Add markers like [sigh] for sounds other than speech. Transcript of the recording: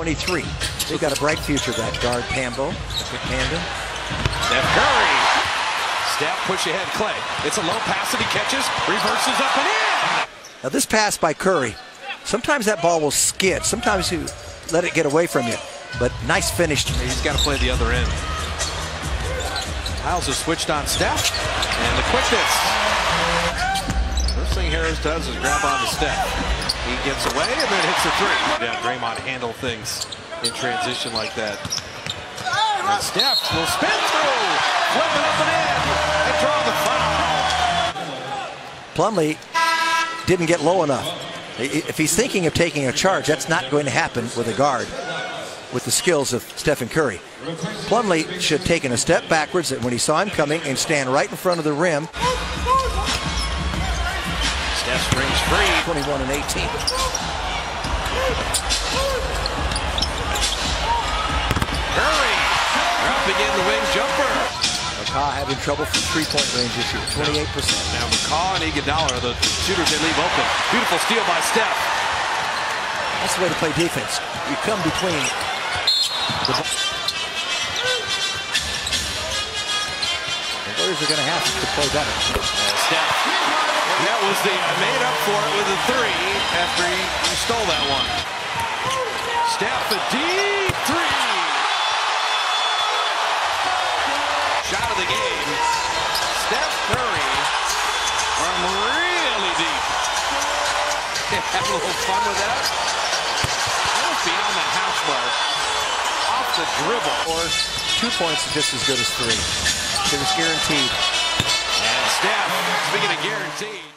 23. They've got a bright future, that guard Pambo, Panda. Steph Curry. Steph push ahead Clay. It's a low pass that he catches, reverses up and in. Now this pass by Curry, sometimes that ball will skid. Sometimes you let it get away from you. But nice finish. He's got to play the other end. Hiles has switched on Steph. And the quickness. Harris does is grab on the step. He gets away and then hits a three. Yeah, Draymond handle things in transition like that. And Steph will spin through, flip it up and in, and draw the foul. Plumlee didn't get low enough. If he's thinking of taking a charge, that's not going to happen with a guard with the skills of Stephen Curry. Plumlee should have taken a step backwards when he saw him coming and stand right in front of the rim. Steph springs free. 21 and 18. Curry dropping in the wing jumper. McCaw having trouble from three-point range this year, 28%. Now McCaw and Iguodala are the shooters they leave open. Beautiful steal by Steph. That's the way to play defense. You come between the Warriors are going to have to play better. Steph that was the made up for it with a three after he, he stole that one. Steph, a deep three. Shot of the game. Steph Curry from really deep. [laughs] Have a little fun with that. That was beyond the half mark. Off the dribble. Or two points is just as good as three. It was guaranteed. And Steph, speaking of guaranteed.